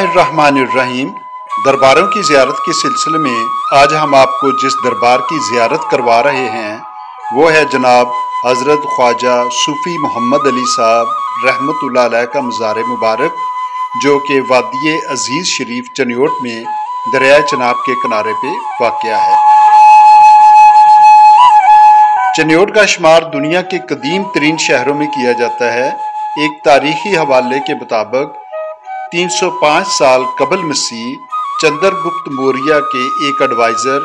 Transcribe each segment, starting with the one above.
اللہ الرحمن الرحیم درباروں کی زیارت کے سلسلے میں آج ہم آپ کو جس دربار کی زیارت کروا رہے ہیں، وہ ہے جناب حضرت خواجہ صوفی محمد علی صاحب رحمت اللہ علیہ کا مزار مبارک، جو کہ وادی عزیز شریف چنیوٹ میں دریائے چناب کے کنارے پہ واقع ہے۔ چنیوٹ کا شمار دنیا کے قدیم ترین شہروں میں کیا جاتا ہے، ایک تاریخی حوالے کے مطابق تین سو پانچ سال قبل مسیح چندر گپت موریہ کے ایک ایڈوائزر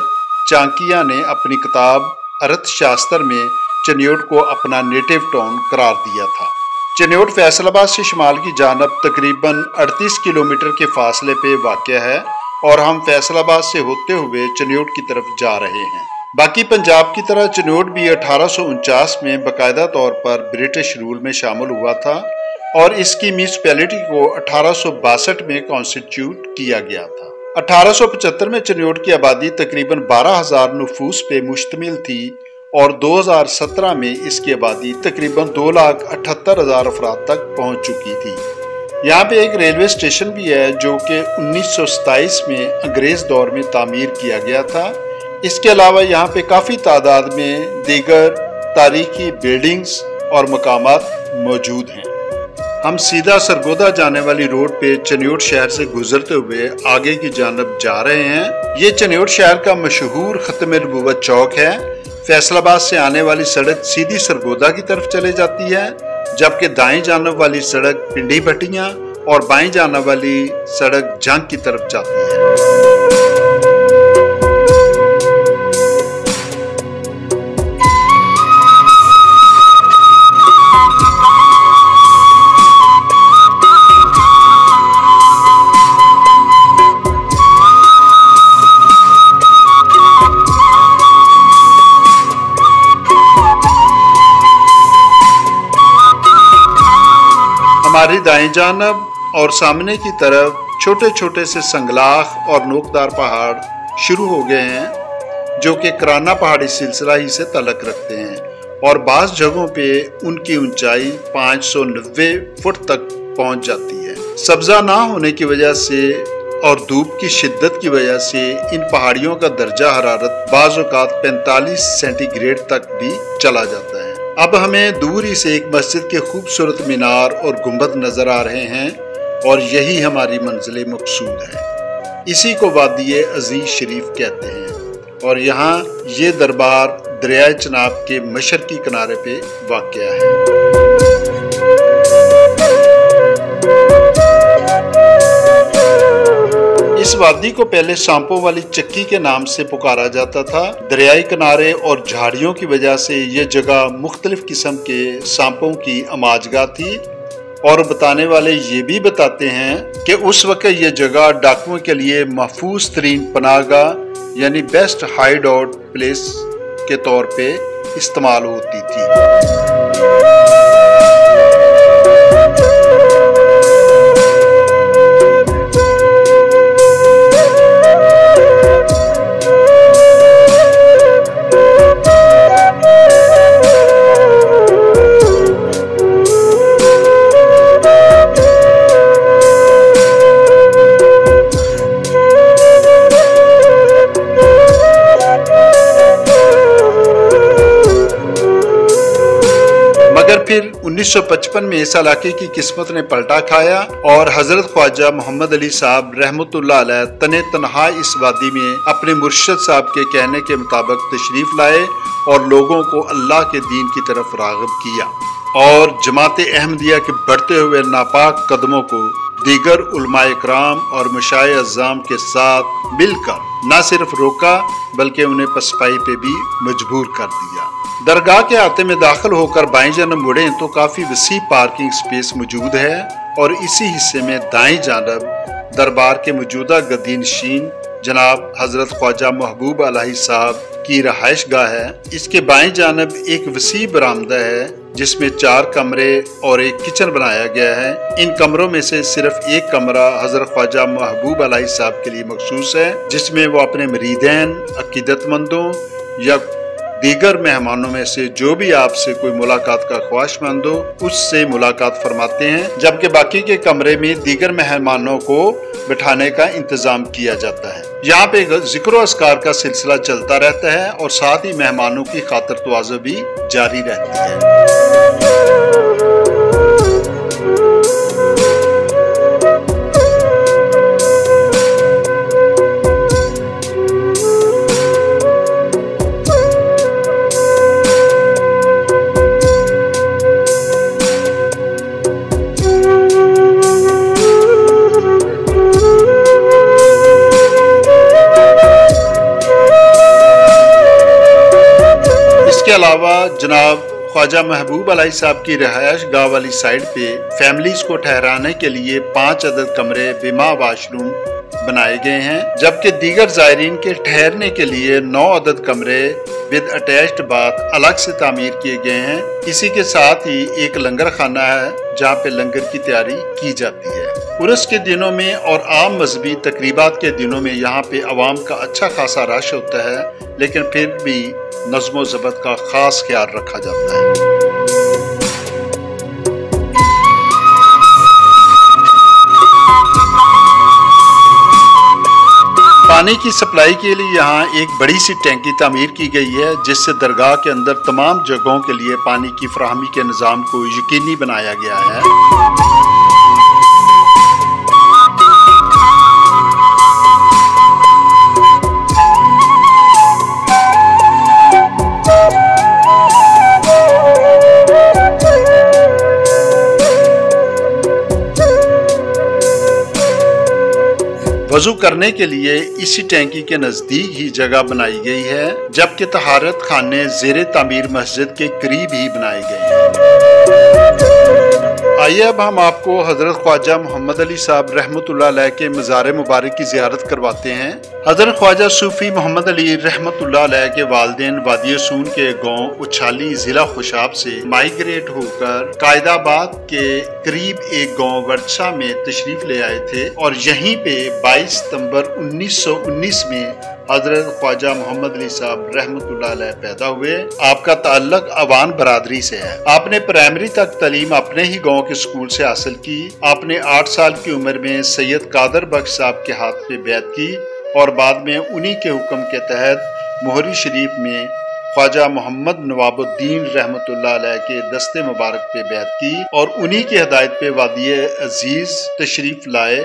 چانکیا نے اپنی کتاب ارتھ شاستر میں چنیوٹ کو اپنا نیٹو ٹاؤن قرار دیا تھا۔ چنیوٹ فیصل آباد سے شمال کی جانب تقریباً اڑتیس کلومیٹر کے فاصلے پہ واقع ہے اور ہم فیصل آباد سے ہوتے ہوئے چنیوٹ کی طرف جا رہے ہیں۔ باقی پنجاب کی طرح چنیوٹ بھی اٹھارہ سو انچاس میں باقاعدہ طور پر برٹش رول میں شامل ہوا تھا۔ اور اس کی میونسپیلٹی کو اٹھارہ سو باسٹھ میں کانسٹیٹیوٹ کیا گیا تھا۔ اٹھارہ سو پچہتر میں چنیوٹ کی آبادی تقریباً بارہ ہزار نفوس پہ مشتمل تھی اور دو ہزار سترہ میں اس کی آبادی تقریباً دو لاکھ اٹھتر ہزار افراد تک پہنچ چکی تھی۔ یہاں پہ ایک ریلوے اسٹیشن بھی ہے جو کہ انیس سو ستائیس میں انگریز دور میں تعمیر کیا گیا تھا۔ اس کے علاوہ یہاں پہ کافی تعداد میں دیگر تاریخی بلڈنگز اور مقامات موجود ہیں۔ ہم سیدھا سرگودا جانے والی روڈ پہ چنیوٹ شہر سے گزرتے ہوئے آگے کی جانب جا رہے ہیں۔ یہ چنیوٹ شہر کا مشہور ختم نبوت چوک ہے۔ فیصل آباد سے آنے والی سڑک سیدھی سرگودا کی طرف چلے جاتی ہے، جبکہ دائیں جانب والی سڑک پنڈی بھٹیاں اور بائیں جانب والی سڑک جنگ کی طرف جاتی ہے۔ دائیں جانب اور سامنے کی طرف چھوٹے چھوٹے سے سنگلاخ اور نوکدار پہاڑ شروع ہو گئے ہیں، جو کہ کرانہ پہاڑی سلسلہ ہی سے تعلق رکھتے ہیں۔ اور بعض جگہوں پہ ان کی اونچائی پانچ سو نوے فٹ تک پہنچ جاتی ہے۔ سبزہ نہ ہونے کی وجہ سے اور دھوپ کی شدت کی وجہ سے ان پہاڑیوں کا درجہ حرارت بعض اوقات پینتالیس سینٹی گریڈ تک بھی چلا جاتا ہے۔ اب ہمیں دوری سے ایک مسجد کے خوبصورت مینار اور گنبد نظر آ رہے ہیں اور یہی ہماری منزل مقصود ہے۔ اسی کو وادی عزیز شریف کہتے ہیں۔ اور یہاں یہ دربار دریائے چناب کے مشرقی کنارے پہ واقع ہے۔ اس وادی کو پہلے سانپوں والی چکی کے نام سے پکارا جاتا تھا۔ دریائی کنارے اور جھاڑیوں کی وجہ سے یہ جگہ مختلف قسم کے سانپوں کی اماجگاہ تھی۔ اور بتانے والے یہ بھی بتاتے ہیں کہ اس وقت یہ جگہ ڈاکوؤں کے لیے محفوظ ترین پناہ گاہ یعنی بیسٹ ہائیڈ آؤٹ پلیس کے طور پہ استعمال ہوتی تھی۔ انیس سو پچپن میں اس علاقے کی قسمت نے پلٹا کھایا اور حضرت خواجہ محمد علی صاحب رحمت اللہ علیہ تن تنہا اس وادی میں اپنے مرشد صاحب کے کہنے کے مطابق تشریف لائے اور لوگوں کو اللہ کے دین کی طرف راغب کیا اور جماعت احمدیہ کے بڑھتے ہوئے ناپاک قدموں کو دیگر علماء اکرام اور مشاع اعظام کے ساتھ مل کر نہ صرف روکا بلکہ انہیں پسپائی پہ بھی مجبور کر دیا۔ درگاہ کے آتے میں داخل ہو کر بائیں جانب مڑیں تو کافی وسیع پارکنگ سپیس موجود ہے اور اسی حصے میں دائیں جانب دربار کے موجودہ گدی نشین جناب حضرت خواجہ محبوب علیہ صاحب کی رہائش گاہ ہے۔ اس کے بائیں جانب ایک وسیع برآمدہ ہے جس میں چار کمرے اور ایک کچن بنایا گیا ہے۔ ان کمروں میں سے صرف ایک کمرہ حضرت خواجہ محبوب علیہ صاحب کے لیے مخصوص ہے، جس میں وہ اپنے مریدین عقیدت مندوں یا دیگر مہمانوں میں سے جو بھی آپ سے کوئی ملاقات کا خواہش مند ہو، اس سے ملاقات فرماتے ہیں، جبکہ باقی کے کمرے میں دیگر مہمانوں کو بٹھانے کا انتظام کیا جاتا ہے۔ یہاں پہ ذکر و اسکار کا سلسلہ چلتا رہتا ہے اور ساتھ ہی مہمانوں کی خاطر توازو بھی جاری رہتی ہے۔ علاوہ جناب خواجہ محبوب علیہ صاحب کی رہائش گاہ والی سائڈ پہ فیملیز کو ٹھہرانے کے لیے پانچ عدد کمرے بما واش روم بنائے گئے ہیں، جبکہ دیگر زائرین کے ٹھہرنے کے لیے نو عدد کمرے ود اٹیچڈ بات الگ سے تعمیر کیے گئے ہیں۔ اسی کے ساتھ ہی ایک لنگر خانہ ہے، جہاں پہ لنگر کی تیاری کی جاتی ہے۔ عرس کے دنوں میں اور عام مذہبی تقریبات کے دنوں میں یہاں پہ عوام کا اچھا خاصا رش ہوتا ہے، لیکن پھر بھی نظم و ضبط کا خاص خیال رکھا جاتا ہے۔ پانی کی سپلائی کے لیے یہاں ایک بڑی سی ٹینکی تعمیر کی گئی ہے، جس سے درگاہ کے اندر تمام جگہوں کے لیے پانی کی فراہمی کے نظام کو یقینی بنایا گیا ہے۔ وضو کرنے کے لیے اسی ٹینکی کے نزدیک ہی جگہ بنائی گئی ہے، جبکہ تہارت خانے زیر تعمیر مسجد کے قریب ہی بنائے گئے ہیں۔ آئیے اب ہم آپ کو حضرت خواجہ محمد علی صاحب رحمۃ اللہ علیہ کے مزار مبارک کی زیارت کرواتے ہیں۔ حضرت خواجہ صوفی محمد علی رحمۃ اللہ علیہ کے والدین وادی سون کے گاؤں اچھالی ضلع خوشاب سے مائگریٹ ہو کر قائد آباد کے قریب ایک گاؤں ورچا میں تشریف لے آئے تھے اور یہیں پہ بائیس ستمبر انیس سو انیس میں حضرت خواجہ محمد علی صاحب رحمت اللہ علیہ پیدا ہوئے، آپ کا تعلق عوان برادری سے ہے۔ آپ نے پرائمری تک تعلیم اپنے ہی گاؤں کے اسکول سے حاصل کی، آپ نے آٹھ سال کی عمر میں سید قادر بخش صاحب کے ہاتھ پہ بیعت کی اور بعد میں انہی کے حکم کے تحت مہری شریف میں خواجہ محمد نواب الدین رحمت اللہ علیہ کے دستے مبارک پہ بیعت کی اور انہی کی ہدایت پہ وادی عزیز تشریف لائے۔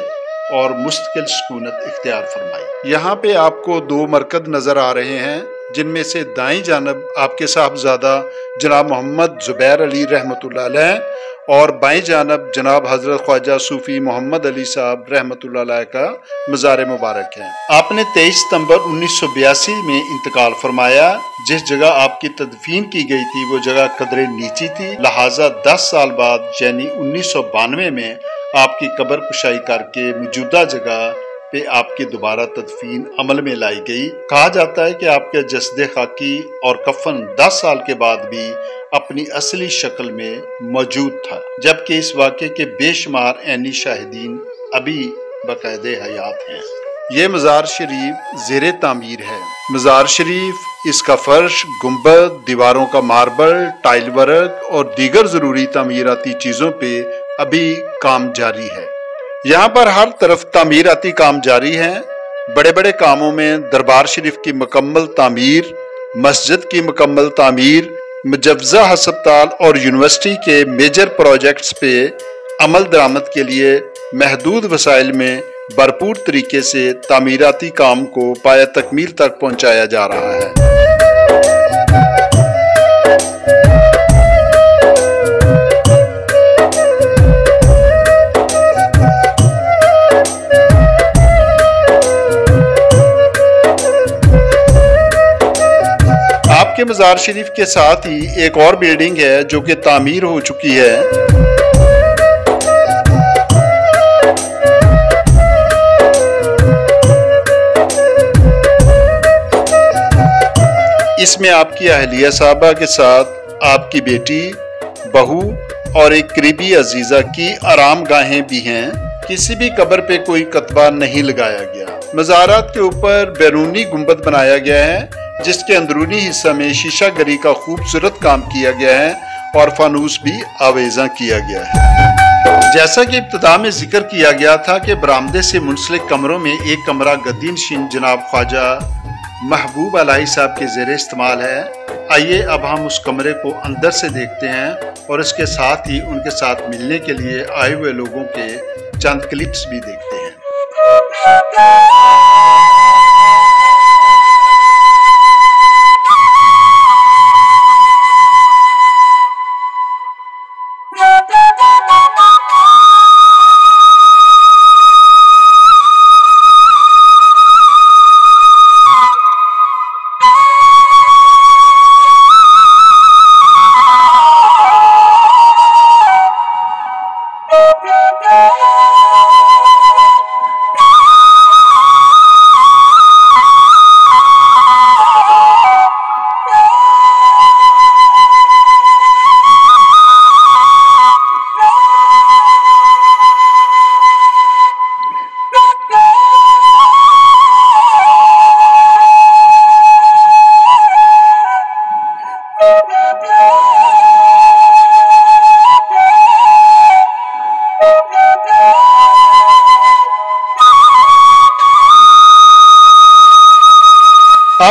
اور مستقل سکونت اختیار فرمائی۔ یہاں پہ آپ کو دو مرکز نظر آ رہے ہیں، جن میں سے دائیں جانب آپ کے صاحبزادہ جناب محمد زبیر علی رحمۃ اللہ علیہ اور بائیں جانب جناب حضرت خواجہ صوفی محمد علی صاحب رحمۃ اللہ علیہ کا مزار مبارک ہے آپ نے تیئیس ستمبر انیس سو بیاسی میں انتقال فرمایا، جس جگہ آپ کی تدفین کی گئی تھی، وہ جگہ قدرے نیچی تھی۔ لہٰذا دس سال بعد یعنی انیس سو بانوے میں آپ کی قبر کشائی کر کے موجودہ جگہ پہ آپ کی دوبارہ تدفین عمل میں لائی گئی۔ کہا جاتا ہے کہ آپ کے جسد خاکی اور کفن دس سال کے بعد بھی اپنی اصلی شکل میں موجود تھا، جبکہ اس واقعے کے بے شمار عینی شاہدین ابھی باقاعد حیات ہیں۔ یہ مزار شریف زیر تعمیر ہے۔ مزار شریف، اس کا فرش، گنبد، دیواروں کا ماربل، ٹائل ورک اور دیگر ضروری تعمیراتی چیزوں پہ ابھی کام جاری ہے۔ یہاں پر ہر طرف تعمیراتی کام جاری ہیں۔ بڑے بڑے کاموں میں دربار شریف کی مکمل تعمیر، مسجد کی مکمل تعمیر، مجوزہ ہسپتال اور یونیورسٹی کے میجر پروجیکٹس پہ عمل درآمد کے لیے محدود وسائل میں بھرپور طریقے سے تعمیراتی کام کو پایا تکمیل تک پہنچایا جا رہا ہے۔ کے مزار شریف کے ساتھ ہی ایک اور بلڈنگ ہے جو کہ تعمیر ہو چکی ہے۔ اس میں آپ کی اہلیہ صاحبہ کے ساتھ آپ کی بیٹی، بہو اور ایک قریبی عزیزہ کی آرام گاہیں بھی ہیں۔ کسی بھی قبر پہ کوئی کتبہ نہیں لگایا گیا۔ مزارات کے اوپر بیرونی گنبد بنایا گیا ہے۔ جس کے اندرونی حصہ میں شیشہ گری کا خوبصورت کام کیا گیا ہے اور فانوس بھی آویزاں کیا گیا ہے۔ جیسا کہ ابتدا میں ذکر کیا گیا تھا کہ برامدے سے منسلک کمروں میں ایک کمرہ گدین شین جناب خواجہ محبوب علیہ صاحب کے زیر استعمال ہے۔ آئیے اب ہم اس کمرے کو اندر سے دیکھتے ہیں اور اس کے ساتھ ہی ان کے ساتھ ملنے کے لیے آئے ہوئے لوگوں کے چند کلپس بھی دیکھتے ہیں۔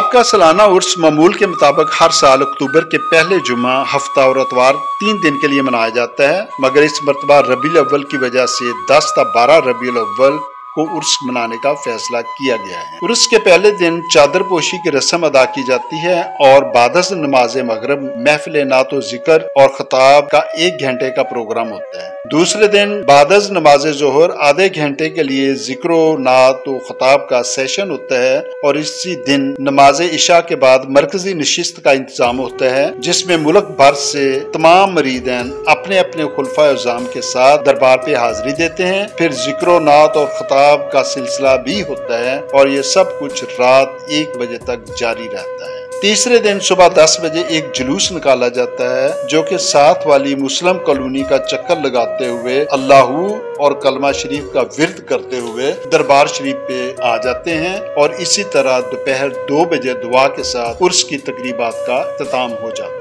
آپ کا سالانہ عرس معمول کے مطابق ہر سال اکتوبر کے پہلے جمعہ، ہفتہ اور اتوار تین دن کے لیے منایا جاتا ہے۔ مگر اس مرتبہ ربیع الاول کی وجہ سے دس تا بارہ ربیع الاول کو عرس منانے کا فیصلہ کیا گیا ہے۔ عرس کے پہلے دن چادر پوشی کی رسم ادا کی جاتی ہے اور بعد نماز مغرب، محفل نعت و ذکر اور خطاب کا ایک گھنٹے کا پروگرام ہوتا ہے۔ دوسرے دن بعد نماز ظہر، آدھے گھنٹے کے لیے ذکر و نعت و خطاب کا سیشن ہوتا ہے اور اسی دن نماز عشاء کے بعد مرکزی نشست کا انتظام ہوتا ہے، جس میں ملک بھر سے تمام مریدین اپنے اپنے خلفہ اعظام کے ساتھ دربار پہ حاضری دیتے ہیں۔ پھر ذکر و نعت اور خطاب کا سلسلہ بھی ہوتا ہے اور یہ سب کچھ رات ایک بجے تک جاری رہتا ہے۔ تیسرے دن صبح دس بجے ایک جلوس نکالا جاتا ہے جو کہ ساتھ والی مسلم کالونی کا چکر لگاتے ہوئے اللہ اور کلمہ شریف کا ورد کرتے ہوئے دربار شریف پہ آ جاتے ہیں اور اسی طرح دوپہر دو بجے دعا کے ساتھ عرس کی تقریبات کا اختتام ہو جاتا ہے۔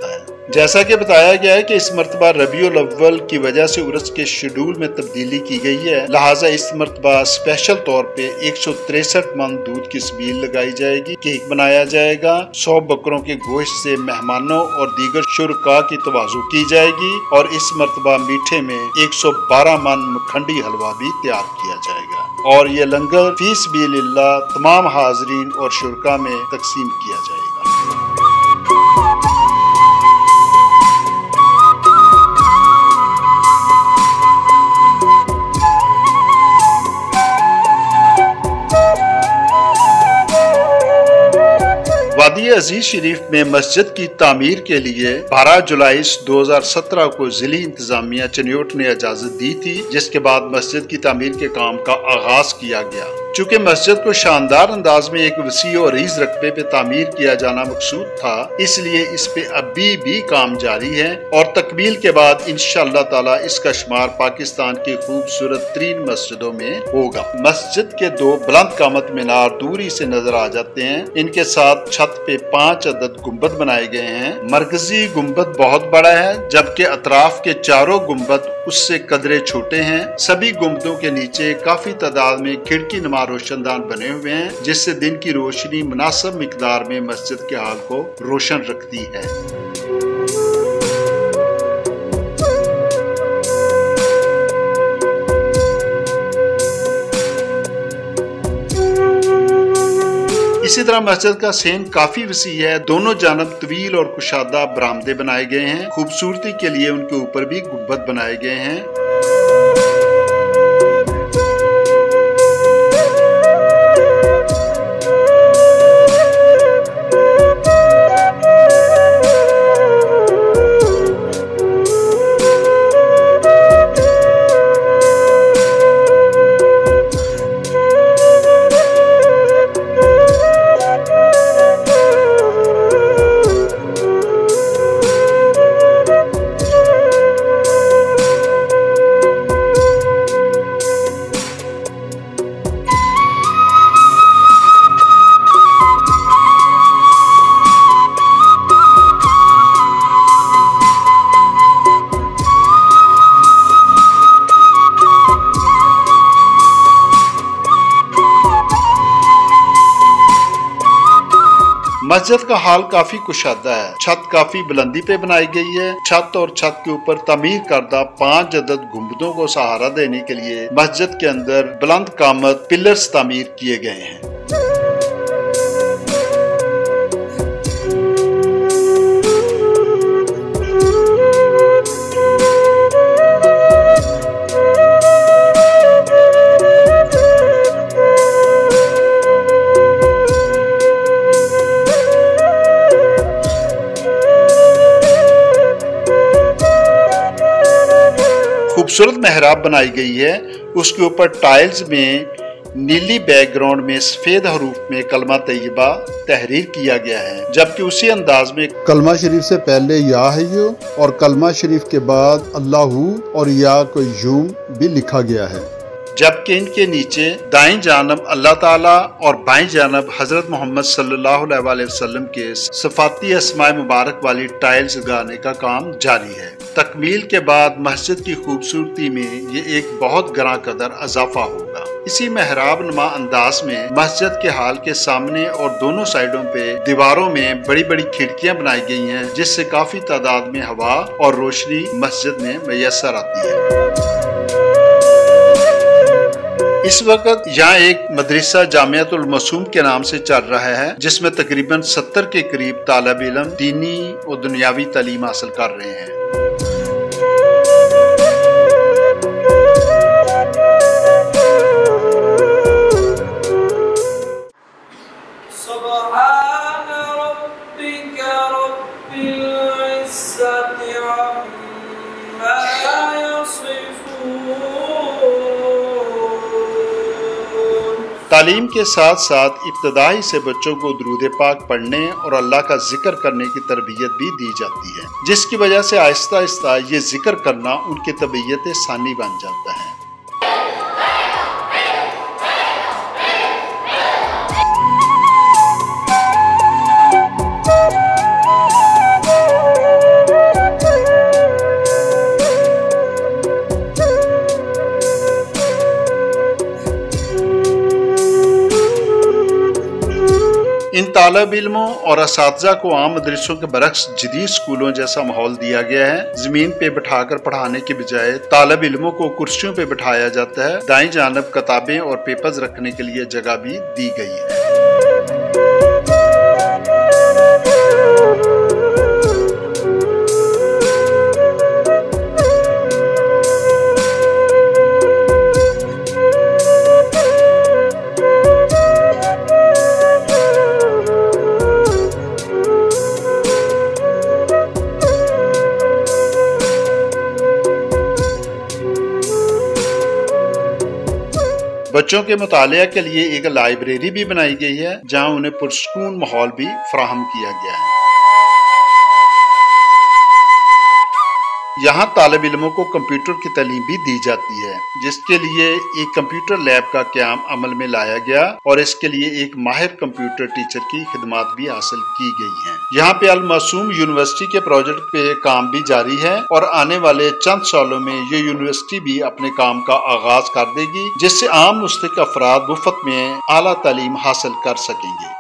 جیسا کہ بتایا گیا ہے کہ اس مرتبہ ربیع الاول کی وجہ سے عرس کے شیڈول میں تبدیلی کی گئی ہے۔ لہٰذا اس مرتبہ اسپیشل طور پہ ایک سو تریسٹھ من دودھ کی سبیل لگائی جائے گی، کیک بنایا جائے گا۔ سو بکروں کے گوشت سے مہمانوں اور دیگر شرکا کی توازو کی جائے گی اور اس مرتبہ میٹھے میں ایک سو بارہ من مکھنڈی حلوہ بھی تیار کیا جائے گا۔ اور یہ لنگر فیس بیل اللہ تمام حاضرین اور شرکا میں تقسیم کیا جائے گا۔ وادی عزیز شریف میں مسجد کی تعمیر کے لیے بارہ جولائی دو ہزار سترہ کو ضلعی انتظامیہ چنیوٹ نے اجازت دی تھی، جس کے بعد مسجد کی تعمیر کے کام کا آغاز کیا گیا۔ چونکہ مسجد کو شاندار انداز میں ایک وسیع اور ریز رقبے پہ تعمیر کیا جانا مقصود تھا، اس لیے اس پہ ابھی بھی کام جاری ہے اور تکمیل کے بعد انشاءاللہ تعالی اس کا شمار پاکستان کی خوبصورت ترین مسجدوں میں ہوگا۔ مسجد کے دو بلند قامت مینار دوری سے نظر آ جاتے ہیں۔ ان کے ساتھ چھت پہ پانچ عدد گنبد بنائے گئے ہیں۔ مرکزی گنبد بہت بڑا ہے، جبکہ اطراف کے چاروں گنبد اس سے قدرے چھوٹے ہیں۔ سبھی گمدوں کے نیچے کافی تعداد میں کھڑکی نما روشن دان بنے ہوئے ہیں، جس سے دن کی روشنی مناسب مقدار میں مسجد کے حال کو روشن رکھتی ہے۔ اسی طرح مسجد کا سین کافی وسیع ہے۔ دونوں جانب طویل اور کشادہ برامدے بنائے گئے ہیں۔ خوبصورتی کے لیے ان کے اوپر بھی گبت بنائے گئے ہیں۔ مسجد کا حال کافی کشادہ ہے۔ چھت کافی بلندی پہ بنائی گئی ہے۔ چھت اور چھت کے اوپر تعمیر کردہ پانچ عدد گنبدوں کو سہارا دینے کے لیے مسجد کے اندر بلند کامت پلرز تعمیر کیے گئے ہیں۔ خوبصورت محراب بنائی گئی ہے۔ اس کے اوپر ٹائلز میں نیلی بیک گراؤنڈ میں سفید حروف میں کلمہ طیبہ تحریر کیا گیا ہے۔ جبکہ اسی انداز میں کلمہ شریف سے پہلے یا ہے اور کلمہ شریف کے بعد اللہ اور یا کو یوم بھی لکھا گیا ہے۔ جبکہ ان کے نیچے دائیں جانب اللہ تعالیٰ اور بائیں جانب حضرت محمد صلی اللہ علیہ وآلہ وسلم کے صفاتی اسماء مبارک والی ٹائلز گانے کا کام جاری ہے۔ تکمیل کے بعد مسجد کی خوبصورتی میں یہ ایک بہت گراں قدر اضافہ ہوگا۔ اسی محراب نما انداز میں مسجد کے حال کے سامنے اور دونوں سائڈوں پہ دیواروں میں بڑی بڑی کھڑکیاں بنائی گئی ہیں، جس سے کافی تعداد میں ہوا اور روشنی مسجد میں میسر آتی ہے۔ اس وقت یہاں ایک مدرسہ جامعت المسوم کے نام سے چل رہا ہے، جس میں تقریباً ستر کے قریب طالب علم دینی و دنیاوی تعلیم حاصل کر رہے ہیں۔ تعلیم کے ساتھ ساتھ ابتدائی سے بچوں کو درود پاک پڑھنے اور اللہ کا ذکر کرنے کی تربیت بھی دی جاتی ہے، جس کی وجہ سے آہستہ آہستہ یہ ذکر کرنا ان کی طبیعت ثانی بن جاتا ہے۔ ان طالب علموں اور اساتذہ کو عام مدرسوں کے برعکس جدید اسکولوں جیسا ماحول دیا گیا ہے۔ زمین پہ بٹھا کر پڑھانے کے بجائے طالب علموں کو کرسیوں پہ بٹھایا جاتا ہے۔ دائیں جانب کتابیں اور پیپرز رکھنے کے لیے جگہ بھی دی گئی ہے۔ بچوں کے مطالعہ کے لیے ایک لائبریری بھی بنائی گئی ہے، جہاں انہیں پرسکون ماحول بھی فراہم کیا گیا ہے۔ یہاں طالب علموں کو کمپیوٹر کی تعلیم بھی دی جاتی ہے، جس کے لیے ایک کمپیوٹر لیب کا قیام عمل میں لایا گیا اور اس کے لیے ایک ماہر کمپیوٹر ٹیچر کی خدمات بھی حاصل کی گئی ہیں۔ یہاں پہ المعصوم یونیورسٹی کے پروجیکٹ پہ کام بھی جاری ہے اور آنے والے چند سالوں میں یہ یونیورسٹی بھی اپنے کام کا آغاز کر دے گی، جس سے عام مستق افراد مفت میں اعلیٰ تعلیم حاصل کر سکیں گے۔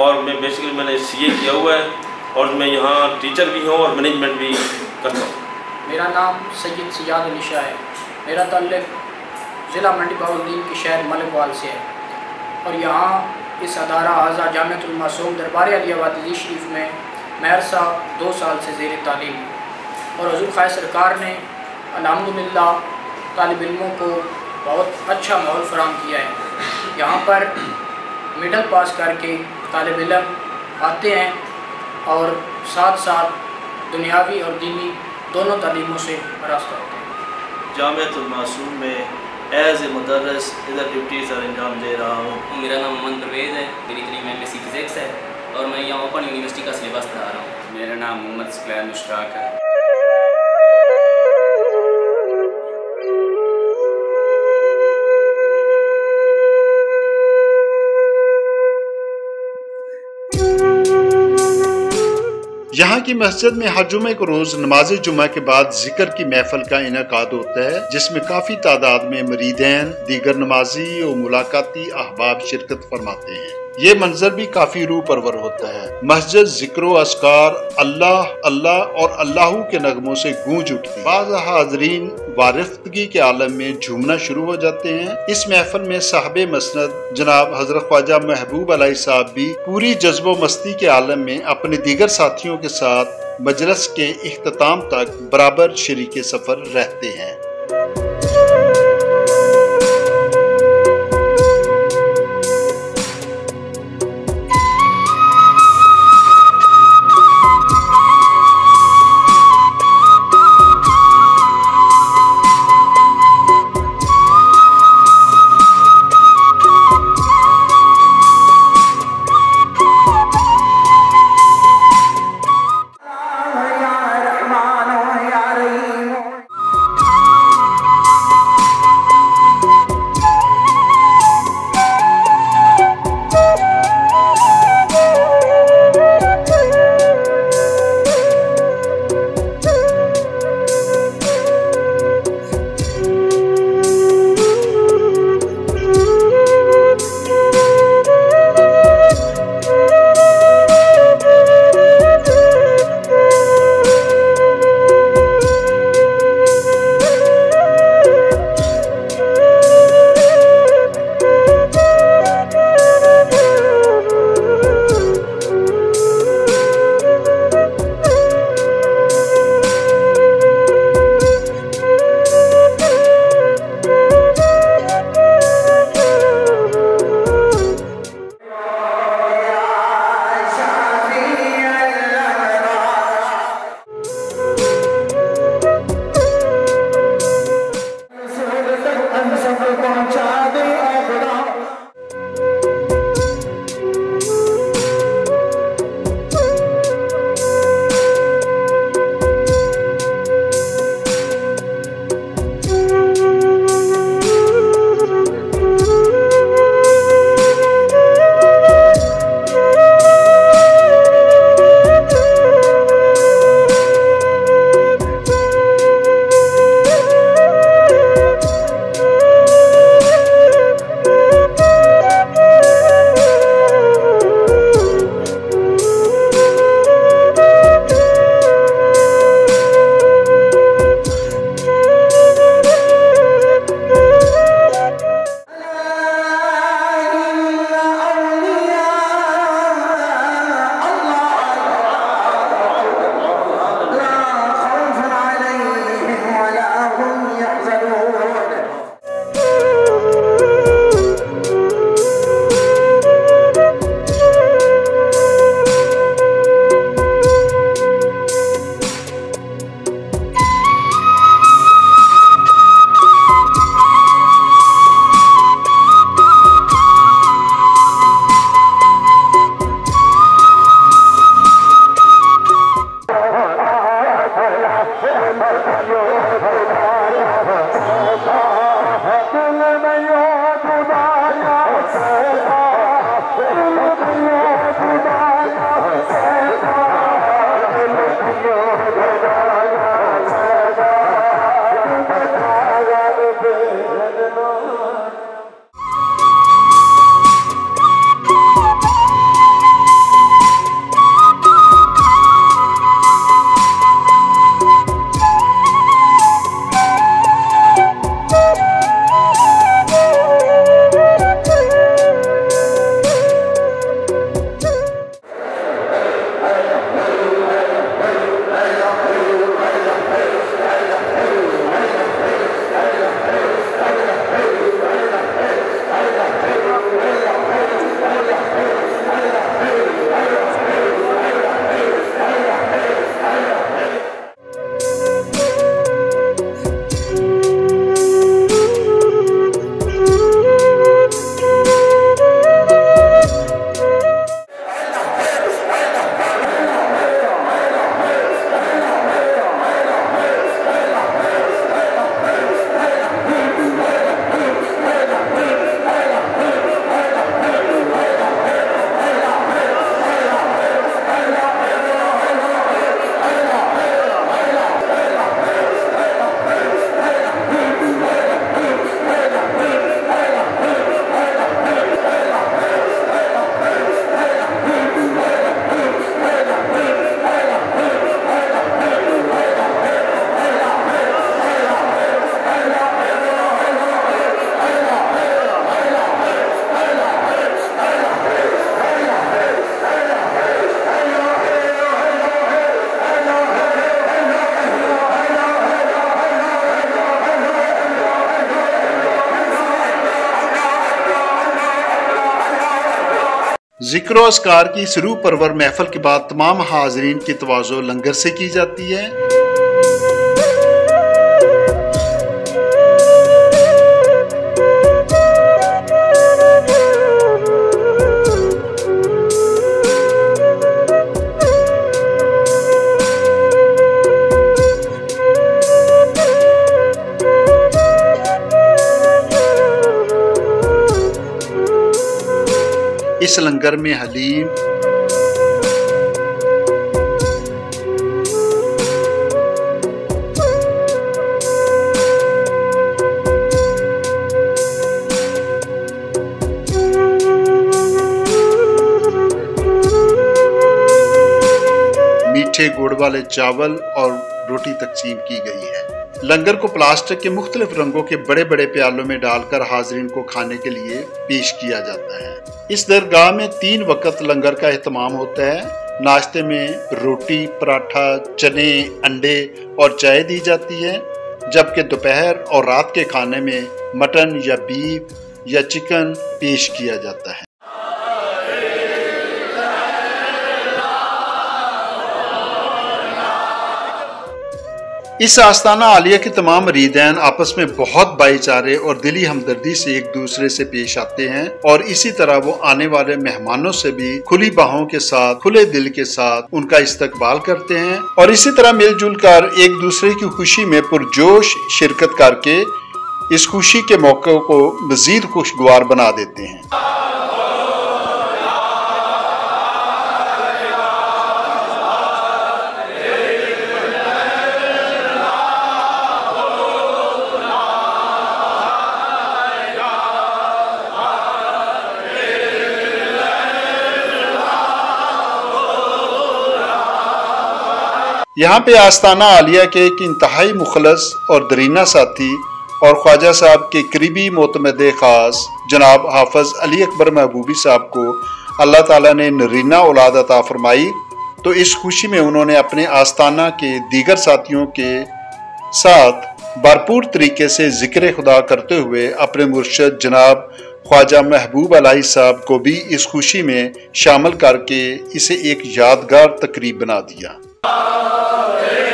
اور میں بیسیکلی میں نے سی اے کیا ہوا ہے اور میں یہاں ٹیچر بھی ہوں اور مینجمنٹ بھی کرتا ہوں۔ میرا نام سید سجاد علی شاہ ہے۔ میرا تعلق ضلع منڈی بہاؤدین کے شہر ملک وال سے ہے۔ اور یہاں اس ادارہ اعضا جامعۃ المعصوم دربار علی آبادی شریف میں میرسا دو سال سے زیر تعلیم۔ اور حضور خواہ سرکار نے الحمدللہ طالب علموں کو بہت اچھا ماحول فراہم کیا ہے۔ یہاں پر مڈل پاس کر کے طالب علم آتے ہیں اور ساتھ ساتھ دنیاوی اور دینی دونوں تعلیموں سے راستہ ہوتے ہیں۔ جامعۃ المعصوم میں ایز اے مدرس ادھر ڈیوٹی سر انجام دے رہا ہوں۔ میرا نام محمد پرویز ہے میری تعلیم ایم ایس سی فزکس ہے اور میں یہاں اوپن یونیورسٹی کا سلیبس پڑھا رہا ہوں۔ میرا نام محمد سکلین مشتاق ہے۔ یہاں کی مسجد میں ہر جمعے کو روز نماز جمعہ کے بعد ذکر کی محفل کا انعقاد ہوتا ہے، جس میں کافی تعداد میں مریدین، دیگر نمازی اور ملاقاتی احباب شرکت فرماتے ہیں۔ یہ منظر بھی کافی روح پرور ہوتا ہے۔ مسجد ذکر و اسکار اللہ اللہ اور اللہ کے نغموں سے گونج اٹھتی بعض حاضرین وارفتگی کے عالم میں جھومنا شروع ہو جاتے ہیں۔ اس محفل میں صاحب مسند جناب حضرت خواجہ محبوب علیہ صاحب بھی پوری جذب و مستی کے عالم میں اپنے دیگر ساتھیوں کے ساتھ مجلس کے اختتام تک برابر شریک سفر رہتے ہیں۔ ذکر و اسکار کی سرو پرور محفل کے بعد تمام حاضرین کی توازو لنگر سے کی جاتی ہے۔ اس لنگر میں حلیم۔ میٹھے گوڑ والے چاول اور روٹی تقسیم کی گئی ہے۔ لنگر کو پلاسٹک کے مختلف رنگوں کے بڑے بڑے پیالوں میں ڈال کر حاضرین کو کھانے کے لیے پیش کیا جاتا ہے۔ اس درگاہ میں تین وقت لنگر کا اہتمام ہوتا ہے۔ ناشتے میں روٹی، پراٹھا، چنے، انڈے اور چائے دی جاتی ہے، جبکہ دوپہر اور رات کے کھانے میں مٹن یا بیف یا چکن پیش کیا جاتا ہے۔ اس آستانہ عالیہ کے تمام ریدین آپس میں بہت بھائی چارے اور دلی ہمدردی سے ایک دوسرے سے پیش آتے ہیں اور اسی طرح وہ آنے والے مہمانوں سے بھی کھلی باہوں کے ساتھ، کھلے دل کے ساتھ ان کا استقبال کرتے ہیں اور اسی طرح مل جل کر ایک دوسرے کی خوشی میں پرجوش شرکت کر کے اس خوشی کے موقع کو مزید خوشگوار بنا دیتے ہیں۔ یہاں پہ آستانہ عالیہ کے ایک انتہائی مخلص اور درینہ ساتھی اور خواجہ صاحب کے قریبی معتمد خاص جناب حافظ علی اکبر محبوبی صاحب کو اللہ تعالیٰ نے نرینہ اولاد عطا فرمائی۔ تو اس خوشی میں انہوں نے اپنے آستانہ کے دیگر ساتھیوں کے ساتھ بھرپور طریقے سے ذکر خدا کرتے ہوئے اپنے مرشد جناب خواجہ محبوب علیہ صاحب کو بھی اس خوشی میں شامل کر کے اسے ایک یادگار تقریب بنا دیا۔ Hallelujah.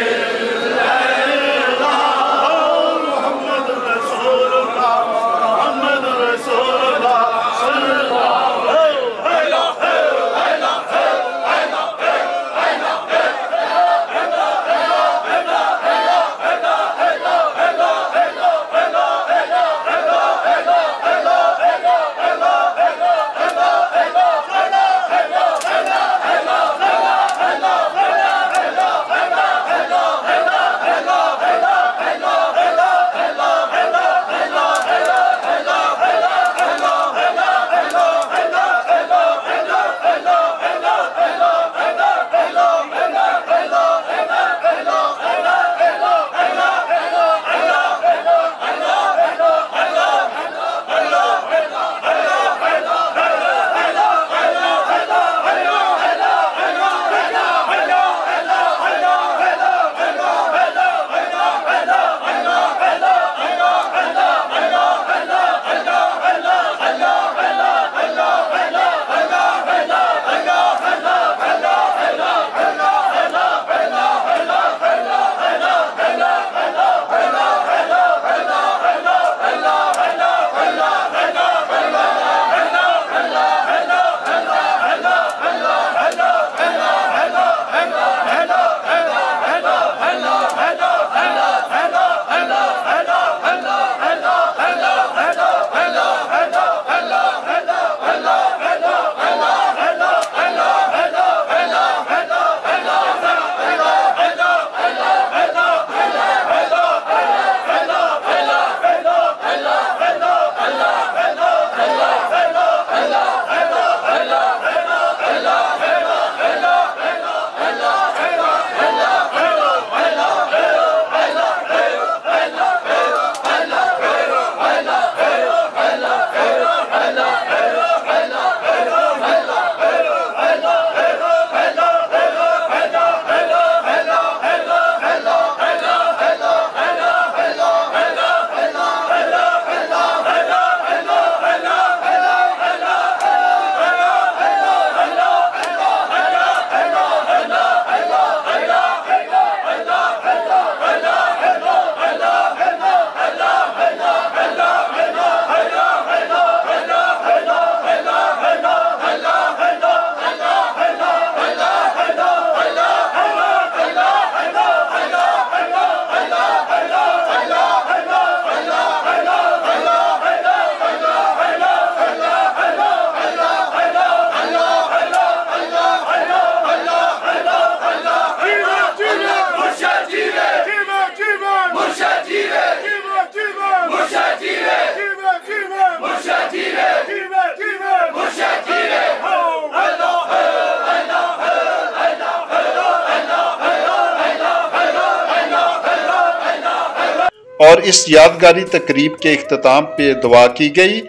اور اس یادگاری تقریب کے اختتام پہ دعا کی گئی۔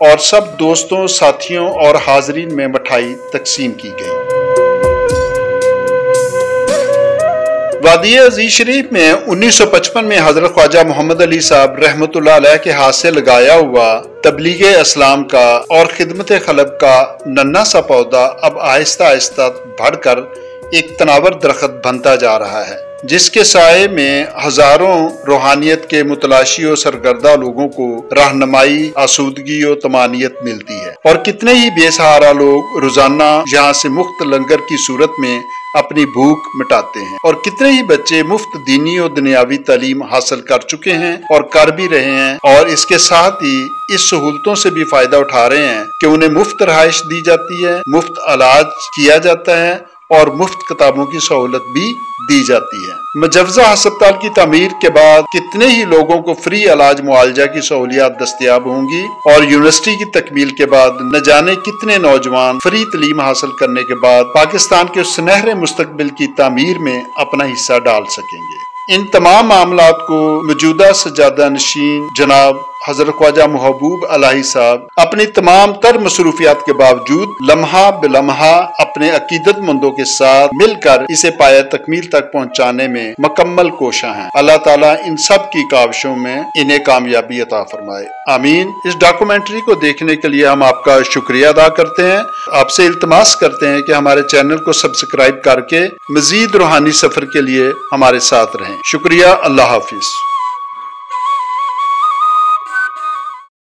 اور سب دوستوں، ساتھیوں اور حاضرین میں مٹھائی تقسیم کی گئی۔ وادی عزیز شریف میں انیس سو پچپن میں حضرت خواجہ محمد علی صاحب رحمۃ اللہ علیہ کے ہاتھ سے لگایا ہوا تبلیغ اسلام کا اور خدمت خلب کا ننا سا پودا اب آہستہ آہستہ بڑھ کر ایک تناور درخت بنتا جا رہا ہے، جس کے سائے میں ہزاروں روحانیت کے متلاشی و سرگردہ لوگوں کو رہنمائی، آسودگی و تمانیت ملتی ہے۔ اور کتنے ہی بے سہارا لوگ روزانہ یہاں سے مفت لنگر کی صورت میں اپنی بھوک مٹاتے ہیں۔ اور کتنے ہی بچے مفت دینی اور دنیاوی تعلیم حاصل کر چکے ہیں اور کر بھی رہے ہیں اور اس کے ساتھ ہی اس سہولتوں سے بھی فائدہ اٹھا رہے ہیں کہ انہیں مفت رہائش دی جاتی ہے، مفت علاج کیا جاتا ہے اور مفت کتابوں کی سہولت بھی دی جاتی ہے۔ مجوزہ ہسپتال کی تعمیر کے بعد کتنے ہی لوگوں کو فری علاج معالجہ کی سہولیات دستیاب ہوں گی اور یونیورسٹی کی تکمیل کے بعد نہ جانے کتنے نوجوان فری تعلیم حاصل کرنے کے بعد پاکستان کے سنہرے مستقبل کی تعمیر میں اپنا حصہ ڈال سکیں گے۔ ان تمام معاملات کو موجودہ سجادہ نشین جناب حضرت خواجہ محبوب علیہ صاحب اپنی تمام تر مصروفیات کے باوجود لمحہ بلمحہ اپنے عقیدت مندوں کے ساتھ مل کر اسے پایا تکمیل تک پہنچانے میں مکمل کوشاں ہیں۔ اللہ تعالیٰ ان سب کی کاوشوں میں انہیں کامیابی عطا فرمائے۔ آمین۔ اس ڈاکومنٹری کو دیکھنے کے لیے ہم آپ کا شکریہ ادا کرتے ہیں۔ آپ سے التماس کرتے ہیں کہ ہمارے چینل کو سبسکرائب کر کے مزید روحانی سفر کے لیے ہمارے ساتھ رہیں۔ شکریہ۔ اللہ حافظ۔